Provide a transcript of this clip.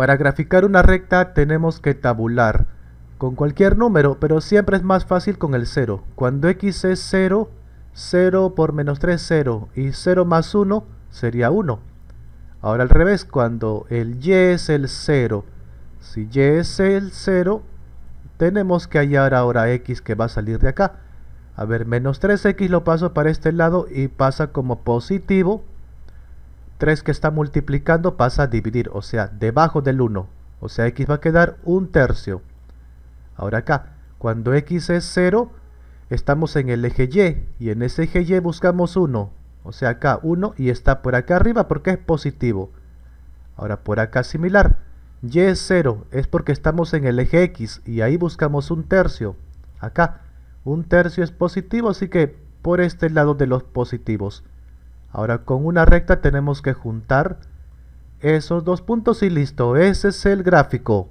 Para graficar una recta tenemos que tabular con cualquier número, pero siempre es más fácil con el 0. Cuando x es 0, 0 por menos 3 es 0 y 0 más 1 sería 1. Ahora al revés, cuando el y es el 0, si y es el 0, tenemos que hallar ahora x que va a salir de acá. A ver, menos 3x lo paso para este lado y pasa como positivo. 3 que está multiplicando pasa a dividir, o sea, debajo del 1. O sea, x va a quedar un tercio. Ahora acá, cuando x es 0, estamos en el eje y, y en ese eje y buscamos 1. O sea, acá 1 y está por acá arriba porque es positivo. Ahora por acá similar. Y es 0, es porque estamos en el eje x y ahí buscamos un tercio. Acá, un tercio es positivo, así que por este lado de los positivos. Ahora con una recta tenemos que juntar esos dos puntos y listo, ese es el gráfico.